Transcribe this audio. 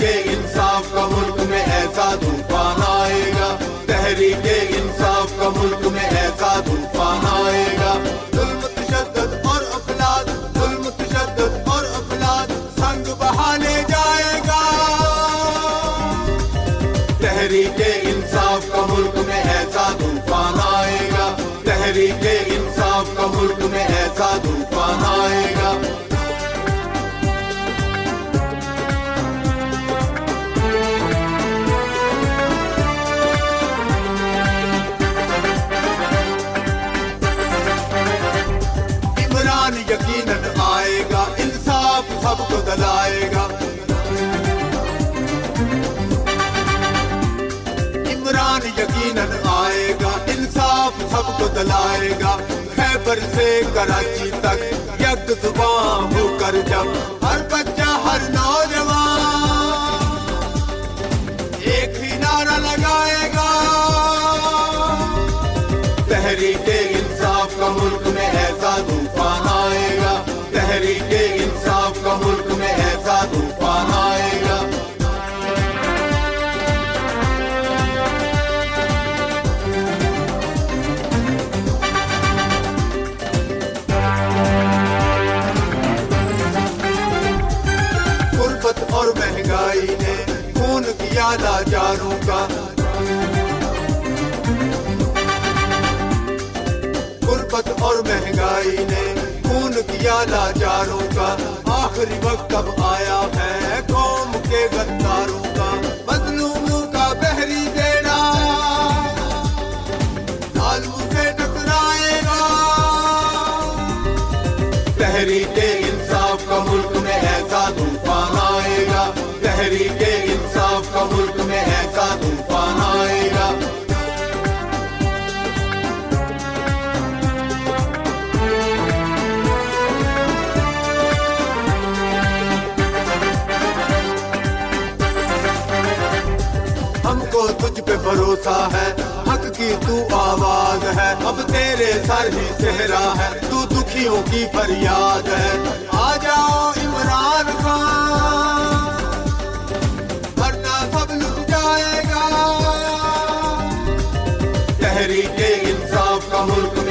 بے انصاف کا ملک میں ایسا سب کو دلائے گا۔ عمران یقیناً آئے گا۔ انصاف سب کو دلائے گا۔ خیبر سے کراچی تک یک زبان ہو کر جب ہر بچہ، ہر نوجوان ایک ہی نعرہ لگائے گا۔ تحریک لاچاروں کا غربت اور مہنگائی نے خون کیا لاچاروں کا۔ آخری وقت اب آیا ہے قوم کے غداروں کا۔ مظلوموں کا بحری بیڑا۔ ظالموں سے ٹکرائے گا۔ تحریک انصاف کا ملک میں ایسا طوفان ملک میں ایسا طوفان آئے گا ہم کو تجھ پہ بھروسہ ہے، حق کی تو آواز ہے۔ اب تیرے سر ہی صحرا ہے، تو دکھیوں کی فریاد ہے۔ تحريك انصاف كملك